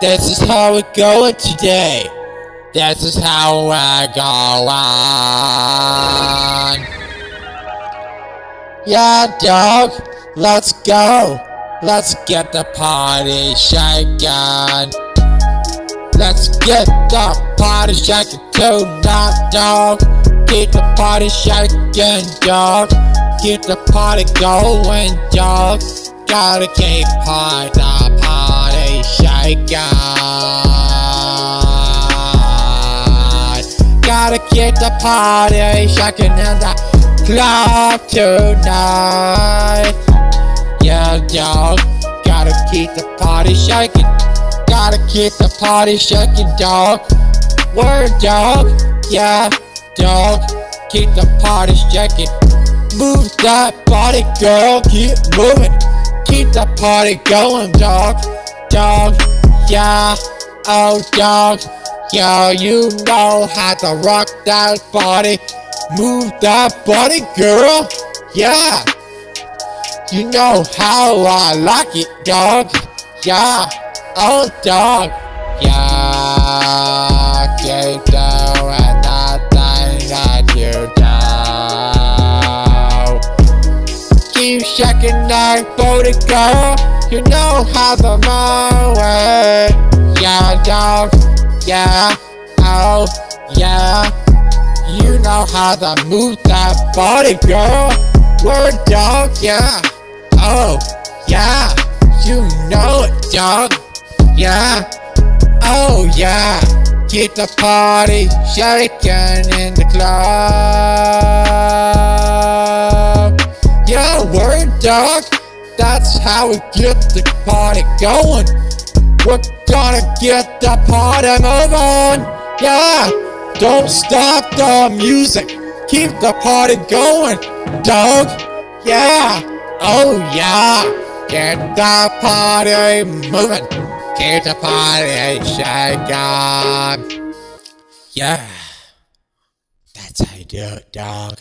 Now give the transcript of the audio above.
This is how we going today. This is how we go on. Yeah, dog. Let's go. Let's get the party shaking. Let's get the party shaking tonight, dog. Keep the party shaking, dog. Keep the party going, dog. Gotta keep party, the party shaking. Gotta keep the party shaking in the club tonight. Yeah, dog. Gotta keep the party shaking. Gotta keep the party shaking, dog. Word, dog. Yeah, dog. Keep the party shaking. Move that body, girl. Keep moving. Keep the party going, dog. Dog. Yeah. Oh, dog. Yo, you know how to rock that body. Move that body, girl. Yeah. You know how I like it, dog. Yeah. Oh, dog. Yeah. Keep doing Keep shaking that booty, girl. You know how the move it. Yeah, dog. Yeah. Oh, yeah. You know how to move that body, girl. Word, dog. Yeah. Oh, yeah. You know it, dog. Yeah. Oh, yeah. Keep the party shaking in the club. Dog. That's how we get the party going. We're gonna get the party moving. Yeah. Don't stop the music. Keep the party going, dog. Yeah. Oh, yeah. Get the party moving. Keep the party shaking. Yeah. That's how you do it, dog.